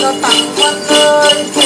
là tặng quân ơi.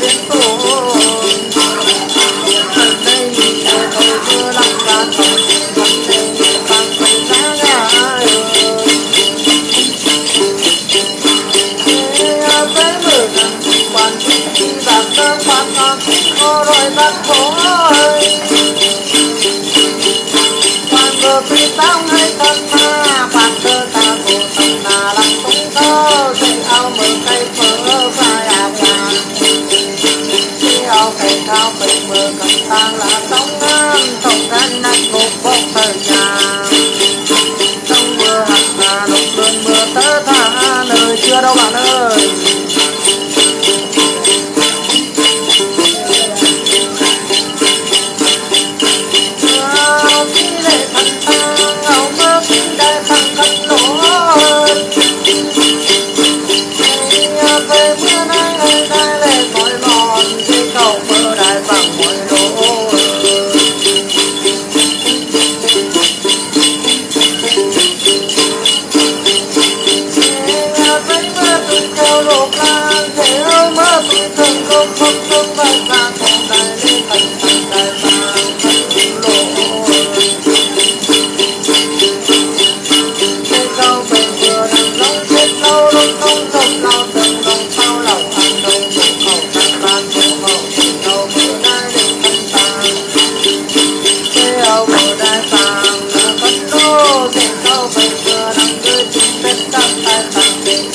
Khi đã biết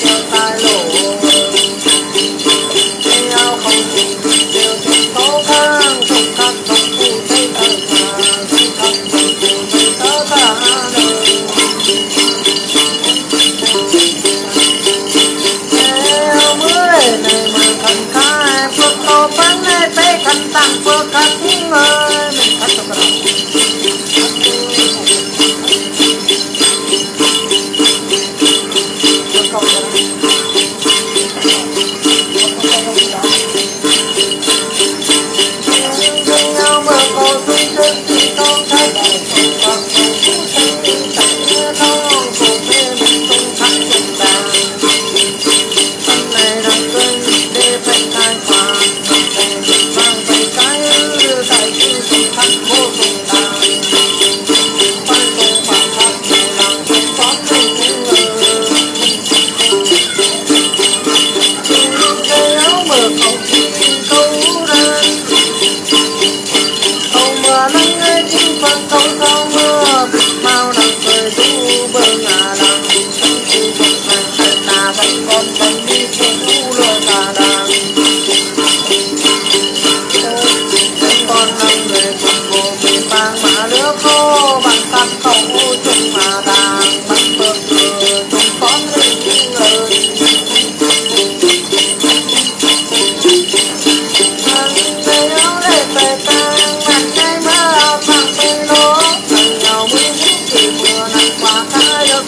天开路。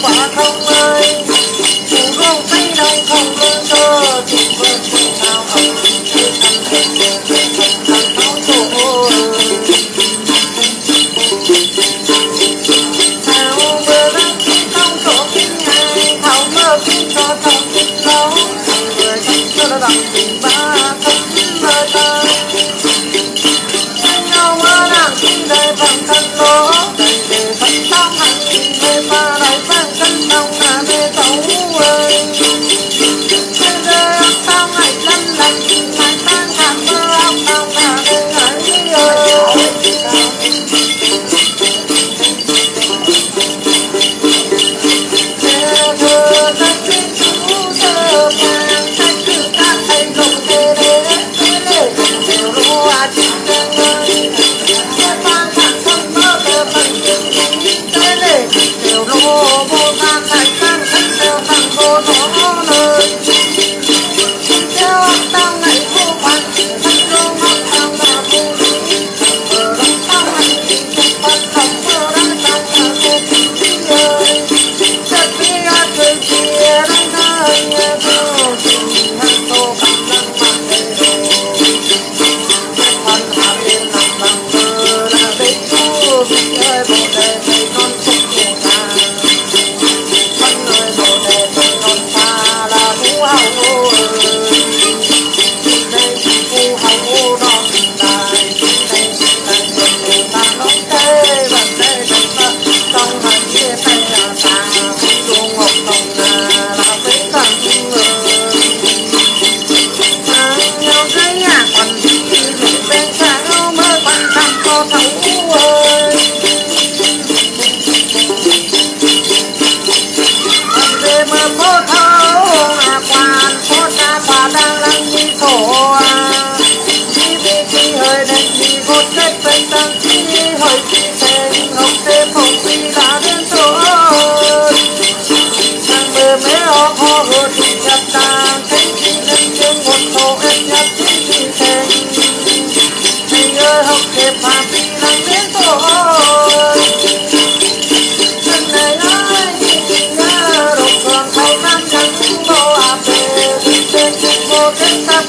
quả không ơi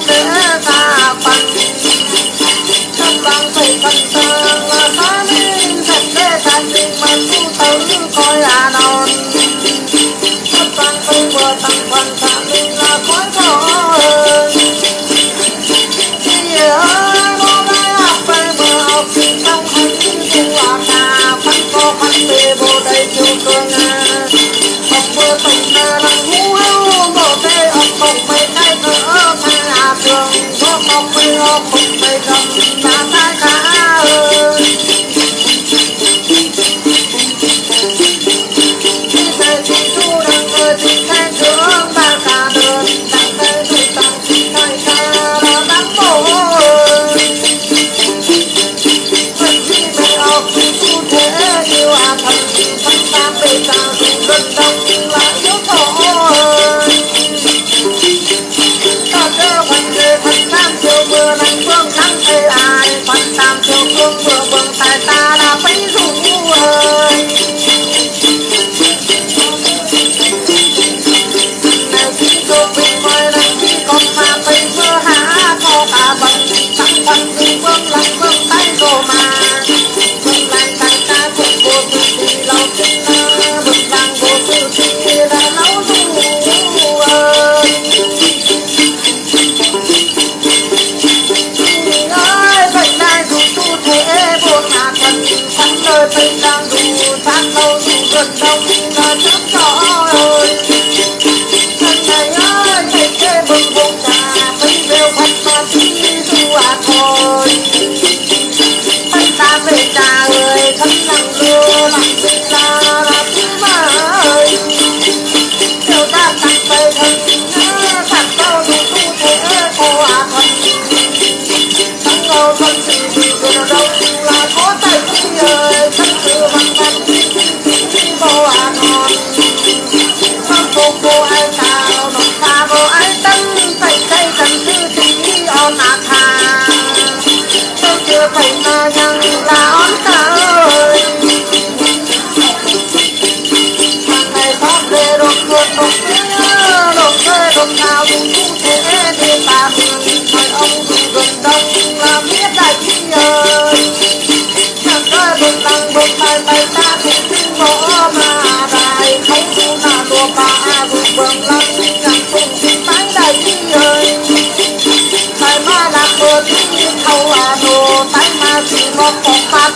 love. up. mình đang dù thác đâu dù gần đông là chắc rõ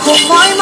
Good morning.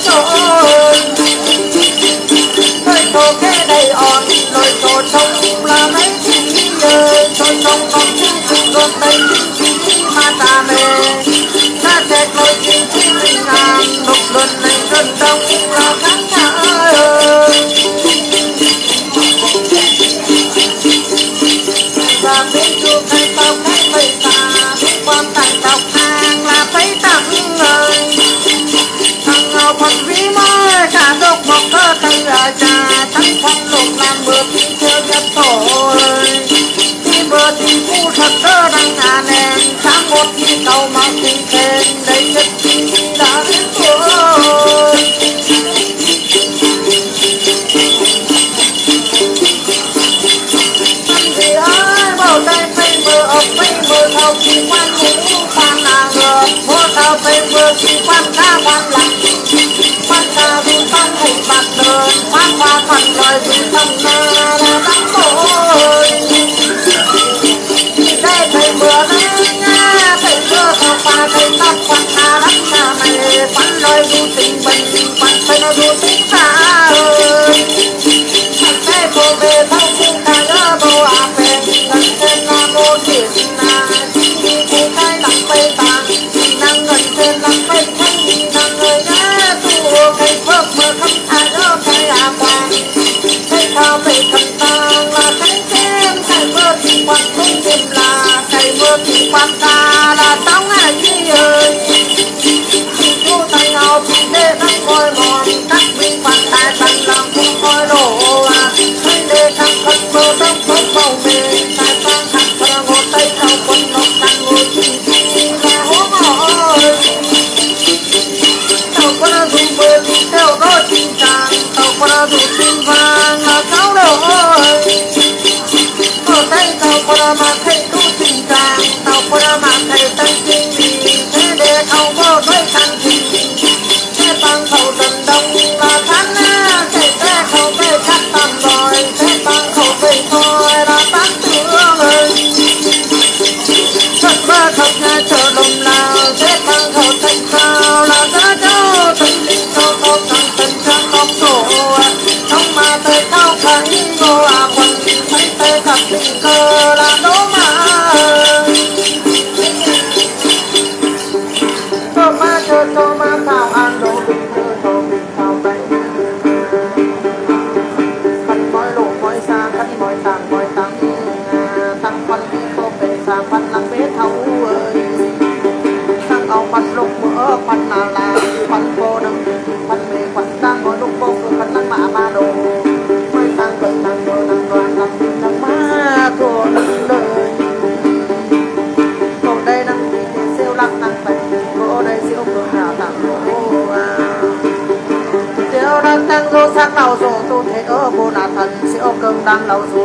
Oh. Mơ thì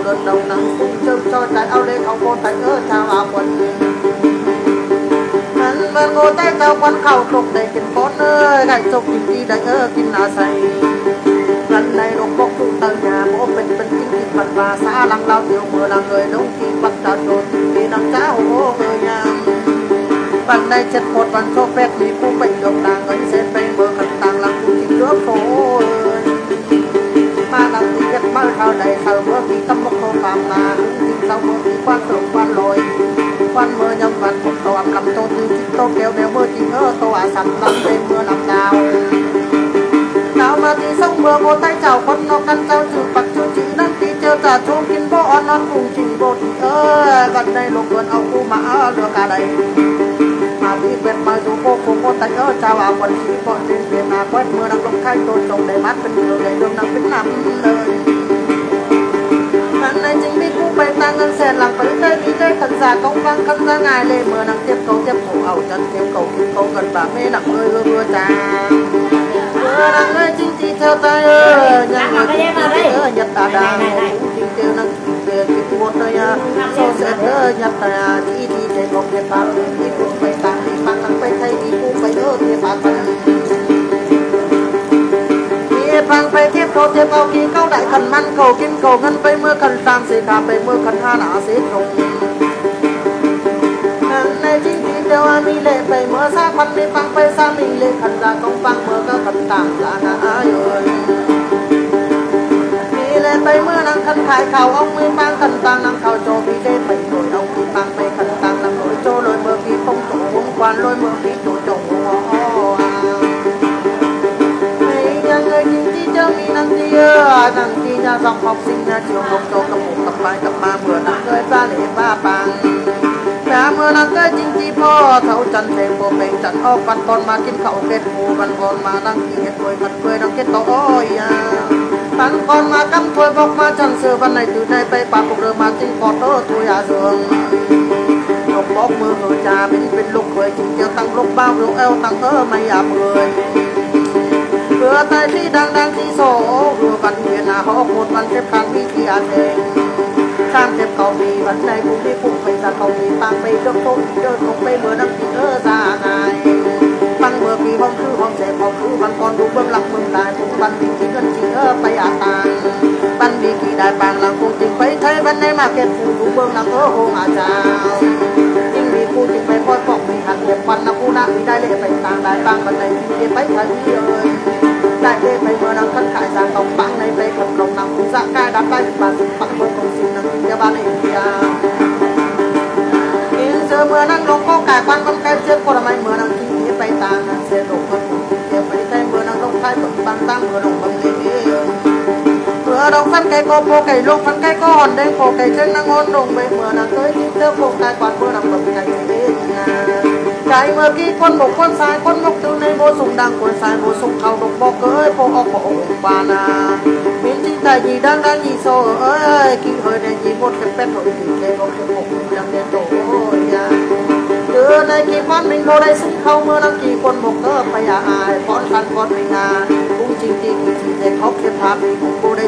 đang lâu dù đơn đầu năng Cung châm cho trái ao lê không con thánh ở trao áo quần. Hắn vẫn ngô tay cao quán khẩu trục để kinh con ơi Gạch trục kinh đi đánh ơ kinh là say lần này đục bốc tụ tờ nhà bố bình bình kinh kinh phật và xã lăng lao tiểu mưa là người đông kỳ bắt trả trộn vì nắng nằm hồ hồ người nhà bằng này chết một bằng cho phép thì phụ bệnh được nàng ấy sẽ bay mơ khẩn tàng lăng cũng chính nước phố mà lăng thì bao thao đầy thờ mưa kỳ tâm mốc hồ phạm là cũng sau mưa kỳ quan tưởng quan lồi. Quan mưa nhâm văn một tổ ẩm lắm tô tư chích tô kéo đeo mưa chính ngỡ tô à sẵn lắm đêm mưa nằm đào nào mà thì sông mưa vô tay chào con nó căn trao trừ bạc chú chỉ đăng ký chờ trả chú kinh bộ on non cùng trình bộ thì ơi gần đây lục vườn ông cu mã lừa cả đầy mà đi bên mà dù cô cùng một tay ơi chào vào quần chỉ bọn trên biển là quét mưa đang lục khai, tôi trồng đầy mát bên đường, để đường đang bên nắm nơi Hôm nay chính biết cũng phải tăng ngân xe làm phải đây đi đây khẩn giả công văn khẩn ra ngài lệ mưa đang tiếp cầu tiếp thủ ẩu chân tiếp cầu tiếp cầu gần bà mê nặng ơi ưa ưa cha mưa đang ơi chính trị theo tay ơi nhân người cũng ơi nhật tà đà cũng chính tiêu năng về cái một nơi số sẽ ơi nhật tà chỉ đi để một việc bà đi cũng phải tăng đi mang tăng phải thay đi cũng phải ơi thì bà thân phang phải tiếp cầu tiếp cầu kỳ câu đại khẩn man cầu kim, cầu ngân bay mưa khẩn tam sĩ khả bay mưa khẩn ha nã sĩ trùng này chính kỳ đều a mi lệ bay mưa xa phân đi băng bay xa mình lệ khẩn ra công băng mưa các khẩn tạm là ngã ơi. Mi lệ bay mưa năng khẩn khai khảo ông mi băng khẩn tăng năng khảo cho mi lệ bay đổi ông mi băng bay khẩn tăng năng đổi cho lôi mưa kỳ phong tổ quân quan lôi mưa kỳ tổ mi năng chi dòng học sinh nha trường học cho cấp một cấp hai cấp ba mưa nắng người ba lễ ba bằng ta mưa nắng cái chính chi bò thấu chân thêm bộ mình chân ô văn con mà kim khẩu kết phù văn con mà năng chi hết tuổi văn quê năng kết tổ ôi à văn con mà cắm thôi bọc mà chân sửa văn này từ nay bay ba cuộc đời mà tinh có tớ tôi à dường lúc bóc mưa người cha bên bên lúc người chúng tiêu tăng lúc bao lúc eo tăng thơ mày à mười รือใตที่ดังดังที่โสรัวบันเวียนหอหมดมันเจ็บคางมีที่อันเองข้างเจ็บเก่ามีวันใจกูที่ปุ่มไปตะเก่ามีปางไปเดินตรงเดินตรงไปเมื่อนักที่เออซาไงมันเมื่อมีห้องคือห้องเจ็บห้องคือมันก่อนดูเบื้องหลังมึงตายถุงบันมีที่เงินที่เออไปอาตายบันมีกี่ได้ปางหลังกูจริงไปไทยบันในมาเก็ตกูดูเบื้องหลังเออโฮงอาจารย์กูจริงไปพ่อยปอกมีหันเก็บฟันนะกูนะมีได้เลยไปต่างได้บ้างบันไดมีไปทันที่เลย đại thế mây mưa nắng khấn khải giang tông bạn này phải thật lòng nằm cũng dạng cai đám tay và dựng bảng mưa cùng xin năng theo ban kia kiến giờ mưa nắng lông có cải quan con kém chiếc của là mưa nắng kinh tế bay tàng xe đổ con cùng kia phải thay mưa nắng lông khai bậc ban tăng mưa đồng bằng lên mưa đồng phân cây cô cô cây lông phân cây cô hòn đen cổ cây chân nắng ngon đồng bề mưa nắng tới kinh tế cùng cải quan mưa năng bậc cây cái mưa kia quân một quân sai quân một từ này vô dụng đang quân sai vô dụng khâu đục bò cơi phố ốc bộ bà na miễn chính tại gì đang đang gì so ơi ơi hơi này gì một cái pet rồi thì cái một cái một đang đen đổ ya từ này kỳ con mình vô đây sung khâu mưa năng kỳ quân một cỡ phải à ai con khăn con mình à cũng chính thì kỳ chỉ để khóc cái pháp cũng vô đây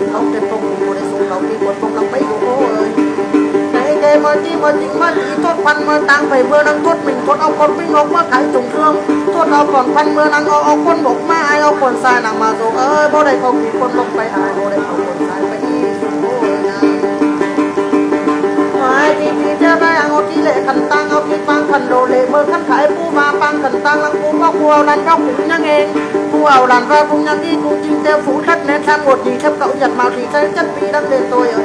thì khóc cái phong vô đây sung khâu thì quân phong năng mấy kê mà chi mà chính mà lý tốt phần mà tăng phải mưa năng tốt mình tốt ông con mình ông mà cái trùng thương. Tốt ông còn phần mưa năng ông con bộc mà ai ông còn sai năng mà rồi ơi, bố đây không thì con một phải ai, bố đây không còn sai, phải đi ai thì thì cha đây ăn ông chỉ lệ thần tăng ông chỉ tăng thần đồ lệ mơ khăn khải phu mà tăng thần tăng lăng phu bóc phu đàn trong cũng nhang nghe phu ảo đàn ra cũng nhang đi cũng chính theo phú đất nên sang một gì thấp cậu giật màu thì thấy chất bị đâm lên tôi ở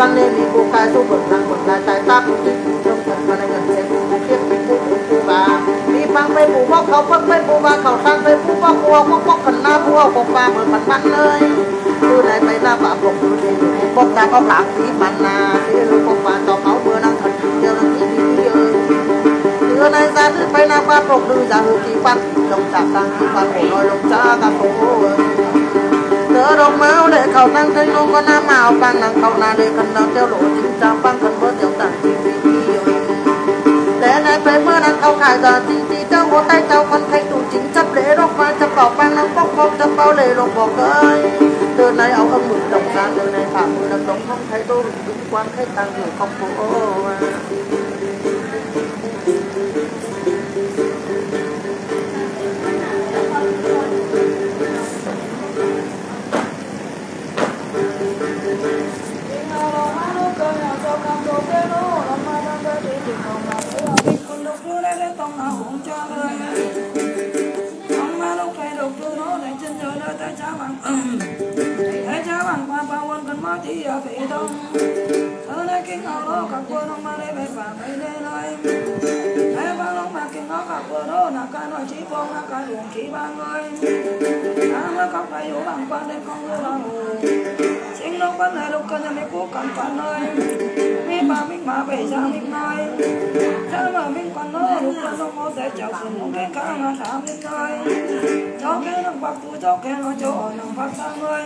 บังเลมีผู้กายสู้บนนางบนลายตายตาผู้ที่ผู้ชมกันมานเงินเซ็นผู้เทียบเป็นผู้ผู้ผู้บามีฟังไปผู้พวกเขาเพิ่งไปผู้บาเขาตั้งไปผู้พวกกลัวพวกพวกขันหน้าพวกพวกปลาเหมือนมันมันเลยผู้ใดไปหน้าป่าปลกผู้ใดอยู่พวกตาเขาหลังสีมันนาที่รู้พวกปลาต่อเขาเมื่อนางถัดเดียวนั้นที่มีเยอะเมื่อนายซาดไปหน้าป่าปลกดูจากหูที่ฟันลงจากตางที่ฟัหัวลอยลงจากกระโผ tớ đông máu để khẩu tăng thanh luôn con nam màu bằng nàng khẩu là để cần đang theo lộ chính trang bằng cần bớt tiểu tặng chi phí để này phải mưa nàng khẩu khải giờ chính tí trong một tay cháu con thanh đủ chính chấp lễ đốc và chấp bảo bằng nàng bốc bốc chấp bao lễ lồng bỏ cơi. Từ nay áo âm mực đồng ra, từ nay phạm mực đồng đồng không thấy tôi đứng quan khách tăng người không phố hiểu bằng quan đây không người là mù chính lúc vấn đề lúc cần mình cố cần phản nơi mi ba, mi mà về ra mi mai. Thế mà mi còn nó lúc cần nó có thể chào cùng một cái cá mà thả mi nói cho cái nó bắt tu cho cái nó cho nó phát sang người